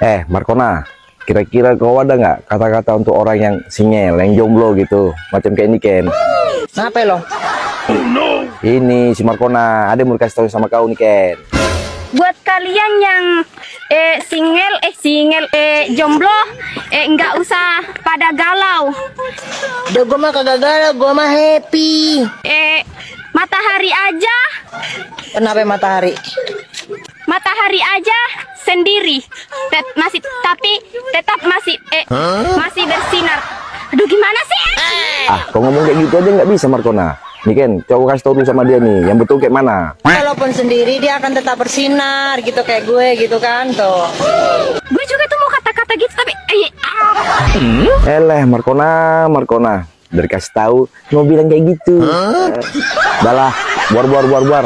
Eh, Markona, kira-kira kau ada nggak kata-kata untuk orang yang singel, yang jomblo gitu, macam kayak ini Ken? Kenapa lo? Ini si Markona, ada yang mau kasih tahu sama kau nih Ken. buat kalian yang eh single eh single eh jomblo eh nggak usah pada galau Udah gue mah kagak galau, gue mah happy. eh matahari aja Kenapa matahari? Matahari aja sendiri Tet- masih tapi tetap masih eh masih bersinar aduh gimana sih Ah, kau ngomong kayak gitu aja nggak bisa Markona. Nih Ken, coba kasih tahu dulu sama dia nih, yang betul kayak mana? Walaupun sendiri dia akan tetap bersinar gitu kayak gue gitu kan tuh. gue juga tuh mau kata-kata gitu tapi eh, ah. Eleh, Markona, Markona. Dari kasih tahu, mau bilang kayak gitu. Dah lah, buar, buar, buar, buar.